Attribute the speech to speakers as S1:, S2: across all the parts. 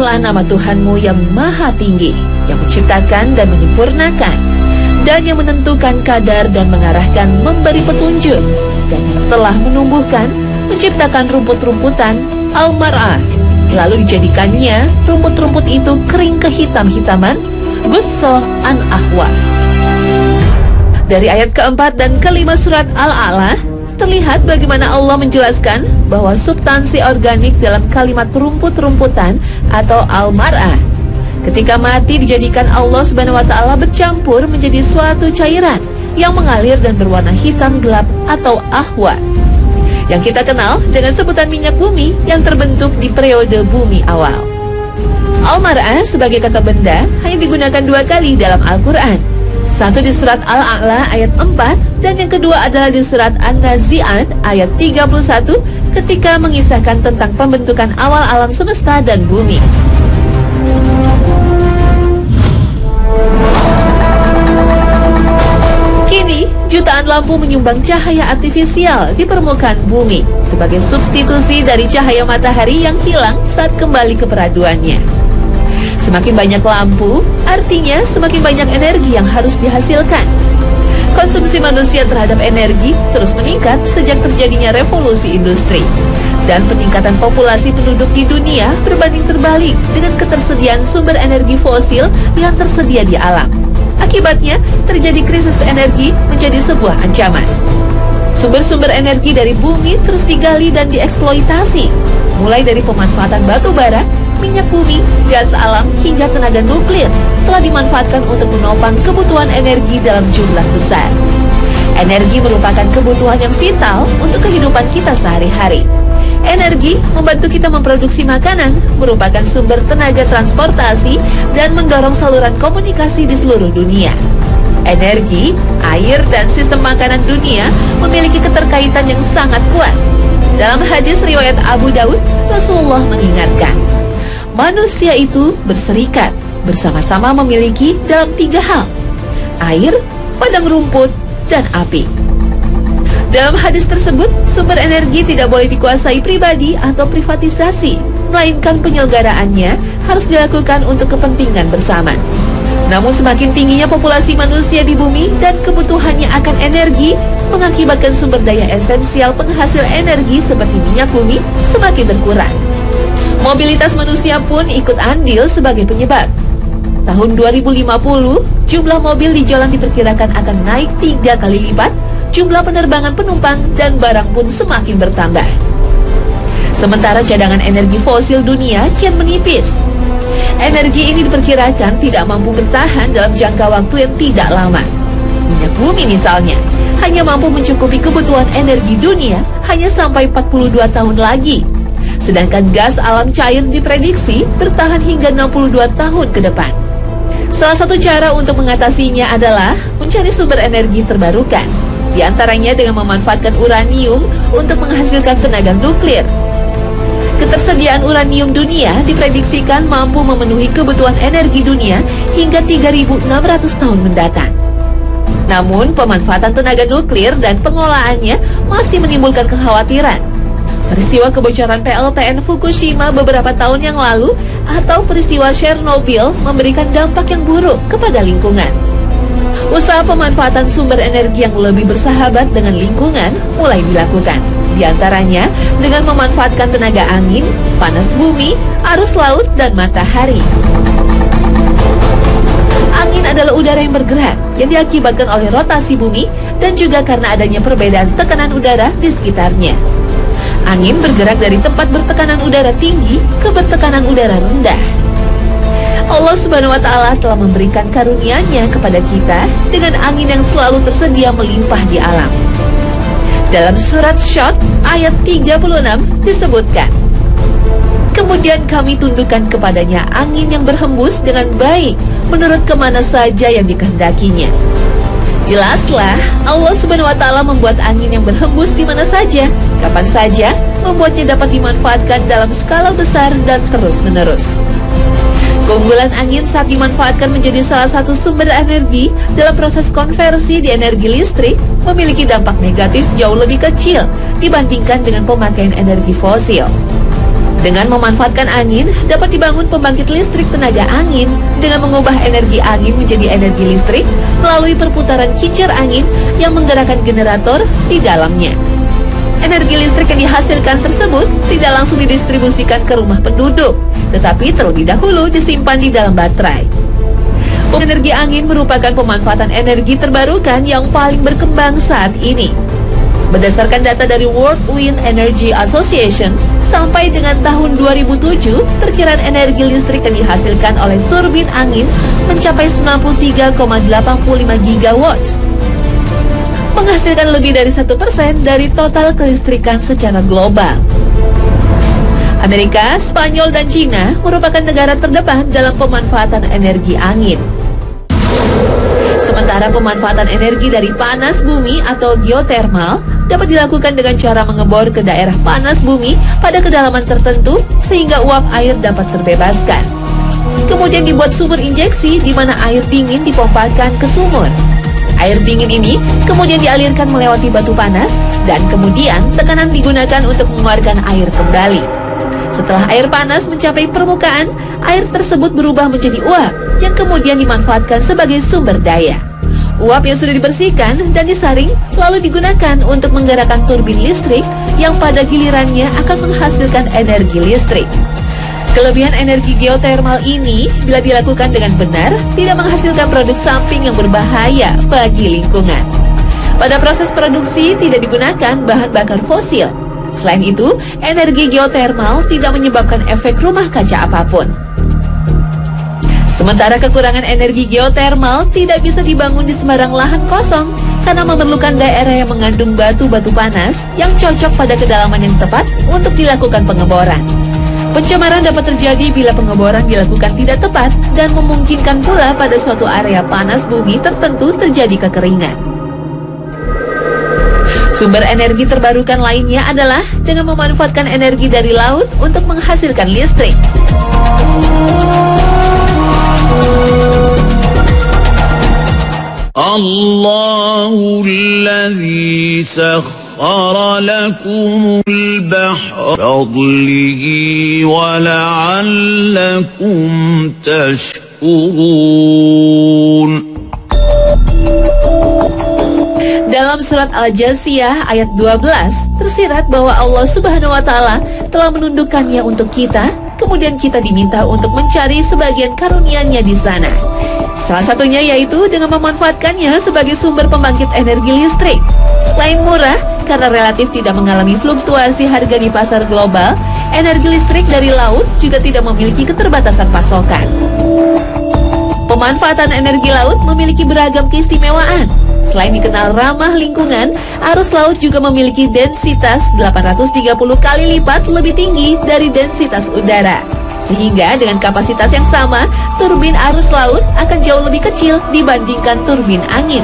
S1: Sebutkanlah nama Tuhanmu yang maha tinggi, yang menciptakan dan menyempurnakan, dan yang menentukan kadar dan mengarahkan memberi petunjuk, dan yang telah menumbuhkan, menciptakan rumput-rumputan, al-mar'ah, lalu dijadikannya rumput-rumput itu kering kehitam-hitaman, gutso an ahwa. Dari ayat keempat dan kelima surat Al-A'la, terlihat bagaimana Allah menjelaskan bahwa substansi organik dalam kalimat rumput-rumputan atau al-mar'ah. Ketika mati dijadikan Allah Subhanahu wa taala bercampur menjadi suatu cairan yang mengalir dan berwarna hitam gelap atau ahwa. Yang kita kenal dengan sebutan minyak bumi yang terbentuk di periode bumi awal. Al-mar'ah sebagai kata benda hanya digunakan dua kali dalam Al-Qur'an satu di surat Al-A'la ayat 4 dan yang kedua adalah di surat An-Nazi'at ayat 31 ketika mengisahkan tentang pembentukan awal alam semesta dan bumi. Kini, jutaan lampu menyumbang cahaya artifisial di permukaan bumi sebagai substitusi dari cahaya matahari yang hilang saat kembali ke peraduannya. Semakin banyak lampu, artinya semakin banyak energi yang harus dihasilkan. Konsumsi manusia terhadap energi terus meningkat sejak terjadinya revolusi industri. Dan peningkatan populasi penduduk di dunia berbanding terbalik dengan ketersediaan sumber energi fosil yang tersedia di alam. Akibatnya, terjadi krisis energi menjadi sebuah ancaman. Sumber-sumber energi dari bumi terus digali dan dieksploitasi, mulai dari pemanfaatan batu bara minyak bumi, gas alam, hingga tenaga nuklir telah dimanfaatkan untuk menopang kebutuhan energi dalam jumlah besar. Energi merupakan kebutuhan yang vital untuk kehidupan kita sehari-hari. Energi membantu kita memproduksi makanan, merupakan sumber tenaga transportasi, dan mendorong saluran komunikasi di seluruh dunia. Energi, air, dan sistem makanan dunia memiliki keterkaitan yang sangat kuat. Dalam hadis riwayat Abu Daud, Rasulullah mengingatkan, manusia itu berserikat bersama-sama memiliki dalam tiga hal, air, padang rumput, dan api. Dalam hadis tersebut, sumber energi tidak boleh dikuasai pribadi atau privatisasi, melainkan penyelenggaraannya harus dilakukan untuk kepentingan bersama. Namun semakin tingginya populasi manusia di bumi dan kebutuhannya akan energi mengakibatkan sumber daya esensial penghasil energi seperti minyak bumi semakin berkurang. Mobilitas manusia pun ikut andil sebagai penyebab. Tahun 2050, jumlah mobil di jalan diperkirakan akan naik tiga kali lipat, jumlah penerbangan penumpang dan barang pun semakin bertambah. Sementara cadangan energi fosil dunia kian menipis. Energi ini diperkirakan tidak mampu bertahan dalam jangka waktu yang tidak lama. Minyak bumi misalnya, hanya mampu mencukupi kebutuhan energi dunia hanya sampai 42 tahun lagi sedangkan gas alam cair diprediksi bertahan hingga 62 tahun ke depan. Salah satu cara untuk mengatasinya adalah mencari sumber energi terbarukan, di antaranya dengan memanfaatkan uranium untuk menghasilkan tenaga nuklir. Ketersediaan uranium dunia diprediksikan mampu memenuhi kebutuhan energi dunia hingga 3.600 tahun mendatang. Namun, pemanfaatan tenaga nuklir dan pengolahannya masih menimbulkan kekhawatiran Peristiwa kebocoran PLTN Fukushima beberapa tahun yang lalu atau peristiwa Chernobyl memberikan dampak yang buruk kepada lingkungan. Usaha pemanfaatan sumber energi yang lebih bersahabat dengan lingkungan mulai dilakukan. Di antaranya dengan memanfaatkan tenaga angin, panas bumi, arus laut, dan matahari. Angin adalah udara yang bergerak yang diakibatkan oleh rotasi bumi dan juga karena adanya perbedaan tekanan udara di sekitarnya. Angin bergerak dari tempat bertekanan udara tinggi ke bertekanan udara rendah. Allah Subhanahu wa taala telah memberikan karunia-Nya kepada kita dengan angin yang selalu tersedia melimpah di alam. Dalam surat Syot ayat 36 disebutkan, Kemudian kami tundukkan kepadanya angin yang berhembus dengan baik menurut ke mana saja yang dikehendakinya. Jelaslah, Allah Subhanahu wa taala membuat angin yang berhembus di mana saja, kapan saja, membuatnya dapat dimanfaatkan dalam skala besar dan terus-menerus. Keunggulan angin saat dimanfaatkan menjadi salah satu sumber energi dalam proses konversi di energi listrik memiliki dampak negatif jauh lebih kecil dibandingkan dengan pemakaian energi fosil. Dengan memanfaatkan angin, dapat dibangun pembangkit listrik tenaga angin dengan mengubah energi angin menjadi energi listrik melalui perputaran kincir angin yang menggerakkan generator di dalamnya. Energi listrik yang dihasilkan tersebut tidak langsung didistribusikan ke rumah penduduk, tetapi terlebih dahulu disimpan di dalam baterai. Energi angin merupakan pemanfaatan energi terbarukan yang paling berkembang saat ini. Berdasarkan data dari World Wind Energy Association, sampai dengan tahun 2007, perkiraan energi listrik yang dihasilkan oleh turbin angin mencapai 93,85 gigawatts. Menghasilkan lebih dari satu persen dari total kelistrikan secara global. Amerika, Spanyol, dan Cina merupakan negara terdepan dalam pemanfaatan energi angin. Sementara pemanfaatan energi dari panas bumi atau geotermal dapat dilakukan dengan cara mengebor ke daerah panas bumi pada kedalaman tertentu sehingga uap air dapat terbebaskan. Kemudian dibuat sumur injeksi di mana air dingin dipompakan ke sumur. Air dingin ini kemudian dialirkan melewati batu panas dan kemudian tekanan digunakan untuk mengeluarkan air kembali. Setelah air panas mencapai permukaan, air tersebut berubah menjadi uap yang kemudian dimanfaatkan sebagai sumber daya. Uap yang sudah dibersihkan dan disaring lalu digunakan untuk menggerakkan turbin listrik yang pada gilirannya akan menghasilkan energi listrik. Kelebihan energi geotermal ini bila dilakukan dengan benar tidak menghasilkan produk samping yang berbahaya bagi lingkungan. Pada proses produksi tidak digunakan bahan bakar fosil. Selain itu, energi geotermal tidak menyebabkan efek rumah kaca apa pun. Sementara kekurangan energi geotermal tidak bisa dibangun di sembarang lahan kosong karena memerlukan daerah yang mengandung batu-batu panas yang cocok pada kedalaman yang tepat untuk dilakukan pengeboran. Pencemaran dapat terjadi bila pengeboran dilakukan tidak tepat dan memungkinkan pula pada suatu area panas bumi tertentu terjadi kekeringan. Sumber energi terbarukan lainnya adalah dengan memanfaatkan energi dari laut untuk menghasilkan listrik.
S2: الله الذي سخر لكم البحر فضله ولعلكم تشكرون
S1: Dalam surat Al-Jasiyah ayat 12 tersirat bahwa Allah Subhanahu wa taala telah menundukkannya untuk kita, kemudian kita diminta untuk mencari sebagian karunia-Nya di sana. Salah satunya yaitu dengan memanfaatkannya sebagai sumber pembangkit energi listrik. Selain murah, karena relatif tidak mengalami fluktuasi harga di pasar global, energi listrik dari laut juga tidak memiliki keterbatasan pasokan. Pemanfaatan energi laut memiliki beragam keistimewaan. Selain dikenal ramah lingkungan, arus laut juga memiliki densitas 830 kali lipat lebih tinggi dari densitas udara. Sehingga dengan kapasitas yang sama, turbin arus laut akan jauh lebih kecil dibandingkan turbin angin.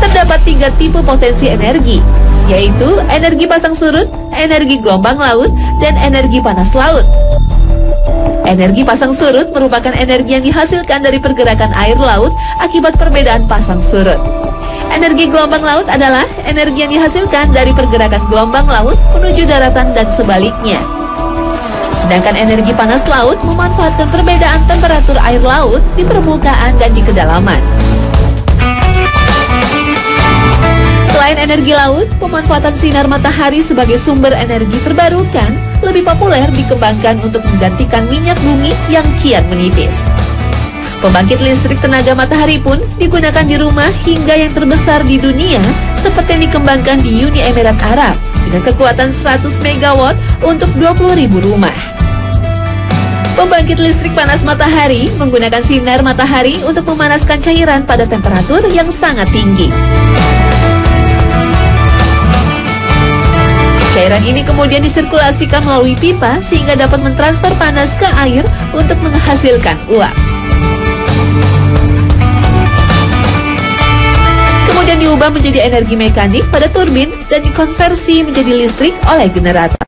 S1: Terdapat tiga tipe potensi energi, yaitu energi pasang surut, energi gelombang laut, dan energi panas laut. Energi pasang surut merupakan energi yang dihasilkan dari pergerakan air laut akibat perbedaan pasang surut. Energi gelombang laut adalah energi yang dihasilkan dari pergerakan gelombang laut menuju daratan dan sebaliknya. Sedangkan energi panas laut memanfaatkan perbedaan temperatur air laut di permukaan dan di kedalaman. Selain energi laut, pemanfaatan sinar matahari sebagai sumber energi terbarukan lebih populer dikembangkan untuk menggantikan minyak bumi yang kian menipis. Pembangkit listrik tenaga matahari pun digunakan di rumah hingga yang terbesar di dunia seperti yang dikembangkan di Uni Emirat Arab dengan kekuatan 100 MW untuk 20.000 rumah. Pembangkit listrik panas matahari menggunakan sinar matahari untuk memanaskan cairan pada temperatur yang sangat tinggi. Cairan ini kemudian disirkulasikan melalui pipa sehingga dapat mentransfer panas ke air untuk menghasilkan uap. Kemudian diubah menjadi energi mekanik pada turbin dan dikonversi menjadi listrik oleh generator.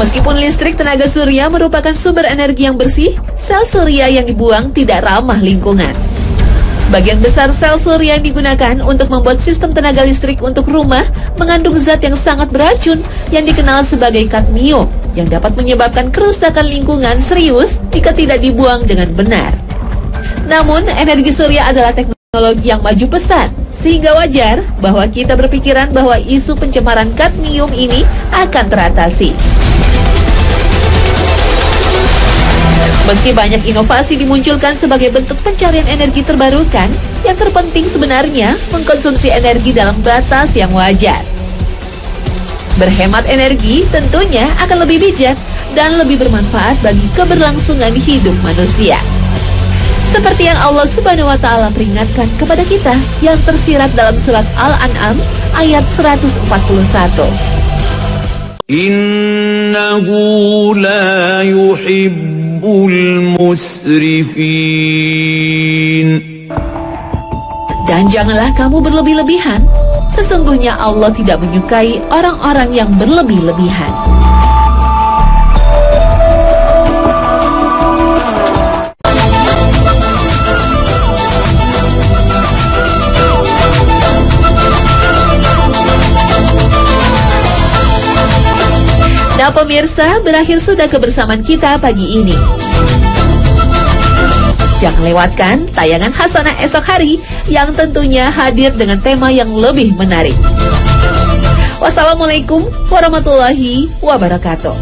S1: Meskipun listrik tenaga surya merupakan sumber energi yang bersih, sel surya yang dibuang tidak ramah lingkungan. Sebagian besar sel surya yang digunakan untuk membuat sistem tenaga listrik untuk rumah mengandung zat yang sangat beracun yang dikenal sebagai kadmium yang dapat menyebabkan kerusakan lingkungan serius jika tidak dibuang dengan benar. Namun, energi surya adalah teknologi yang maju pesat, sehingga wajar bahwa kita berpikiran bahwa isu pencemaran kadmium ini akan teratasi. Meski banyak inovasi dimunculkan sebagai bentuk pencarian energi terbarukan, yang terpenting sebenarnya mengkonsumsi energi dalam batas yang wajar. Berhemat energi tentunya akan lebih bijak dan lebih bermanfaat bagi keberlangsungan hidup manusia. Seperti yang Allah Subhanahu wa taala peringatkan kepada kita yang tersirat dalam surat Al-An'am ayat 141.
S2: Innahu la yuhibbu musrifin.
S1: Dan janganlah kamu berlebih-lebihan. Sesungguhnya Allah tidak menyukai orang-orang yang berlebih-lebihan. Nah pemirsa, berakhir sudah kebersamaan kita pagi ini. Jangan lewatkan tayangan Hasanah esok hari yang tentunya hadir dengan tema yang lebih menarik. Wassalamualaikum warahmatullahi wabarakatuh.